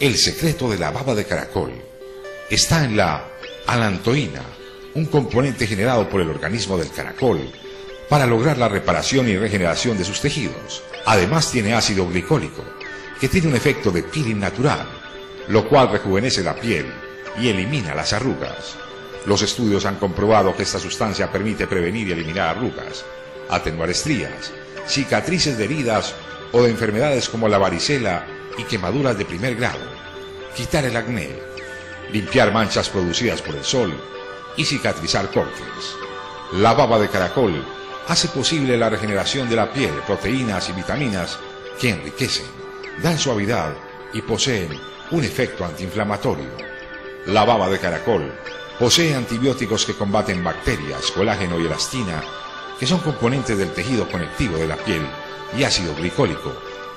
El secreto de la baba de caracol está en la alantoína, un componente generado por el organismo del caracol para lograr la reparación y regeneración de sus tejidos. Además tiene ácido glicólico, que tiene un efecto de peeling natural, lo cual rejuvenece la piel y elimina las arrugas. Los estudios han comprobado que esta sustancia permite prevenir y eliminar arrugas, atenuar estrías, cicatrices de heridas o de enfermedades como la varicela y quemaduras de primer grado, quitar el acné, limpiar manchas producidas por el sol y cicatrizar cortes. La baba de caracol hace posible la regeneración de la piel, proteínas y vitaminas que enriquecen, dan suavidad y poseen un efecto antiinflamatorio. La baba de caracol posee antibióticos que combaten bacterias, colágeno y elastina, que son componentes del tejido conectivo de la piel, y ácido glicólico,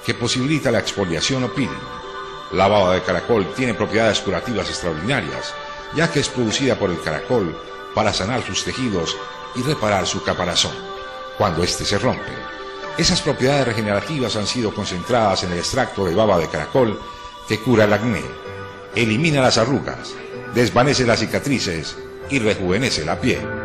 que posibilita la exfoliación o peeling. La baba de caracol tiene propiedades curativas extraordinarias, ya que es producida por el caracol para sanar sus tejidos y reparar su caparazón cuando éste se rompe. Esas propiedades regenerativas han sido concentradas en el extracto de baba de caracol que cura el acné, elimina las arrugas, desvanece las cicatrices y rejuvenece la piel.